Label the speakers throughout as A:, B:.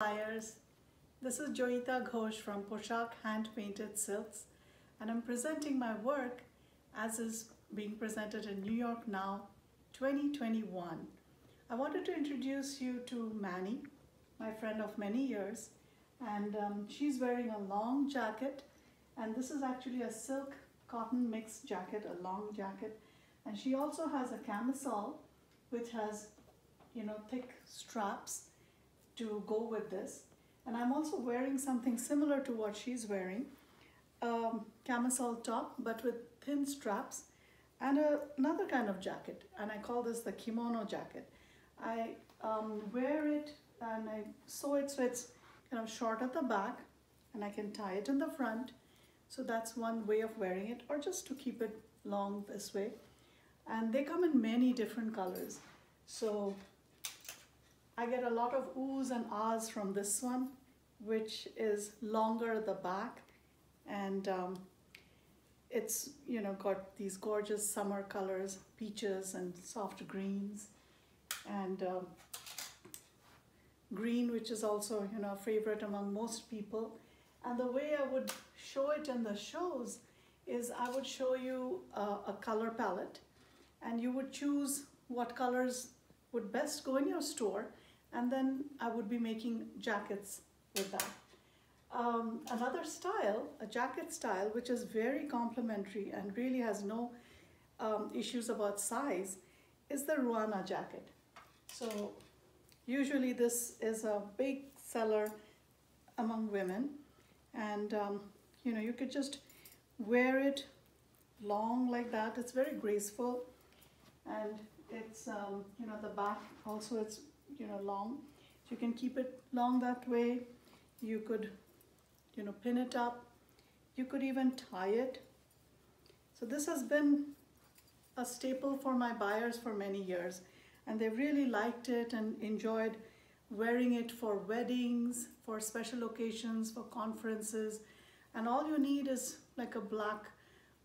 A: buyers. This is Joyita Ghose from Poshaq Hand Painted Silks and I'm presenting my work as is being presented in New York Now 2021. I wanted to introduce you to Manny, my friend of many years and um, she's wearing a long jacket and this is actually a silk cotton mixed jacket, a long jacket and she also has a camisole which has you know thick straps to go with this. And I'm also wearing something similar to what she's wearing, um, camisole top, but with thin straps and a, another kind of jacket. And I call this the kimono jacket. I um, wear it and I sew it so it's kind of short at the back and I can tie it in the front. So that's one way of wearing it or just to keep it long this way. And they come in many different colors. So I get a lot of oohs and ahs from this one, which is longer at the back. And um, it's, you know, got these gorgeous summer colors, peaches and soft greens. And um, green, which is also, you know, a favorite among most people. And the way I would show it in the shows is I would show you a color palette and you would choose what colors would best go in your store and then I would be making jackets with that. Um, another style, a jacket style, which is very complimentary and really has no um, issues about size, is the Ruana jacket. So usually this is a big seller among women and um, you know you could just wear it long like that. It's very graceful and it's um, you know the back also it's you know long. So you can keep it long that way. You could you know pin it up. You could even tie it. So this has been a staple for my buyers for many years and they really liked it and enjoyed wearing it for weddings for special occasions for conferences. And all you need is like a black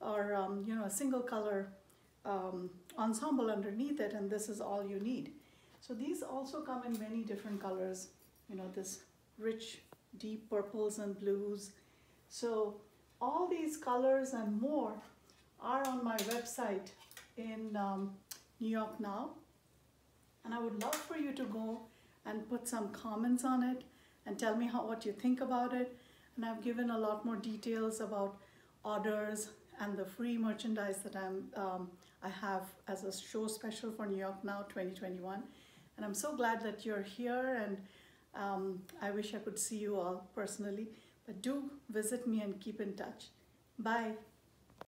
A: or um, you know a single color um, ensemble underneath it and this is all you need so these also come in many different colors, you know, this rich, deep purples and blues. So all these colors and more are on my website in um, New York Now. And I would love for you to go and put some comments on it and tell me how, what you think about it. And I've given a lot more details about orders and the free merchandise that I'm, um, I have as a show special for New York Now 2021. And I'm so glad that you're here and um, I wish I could see you all personally. But do visit me and keep in touch. Bye.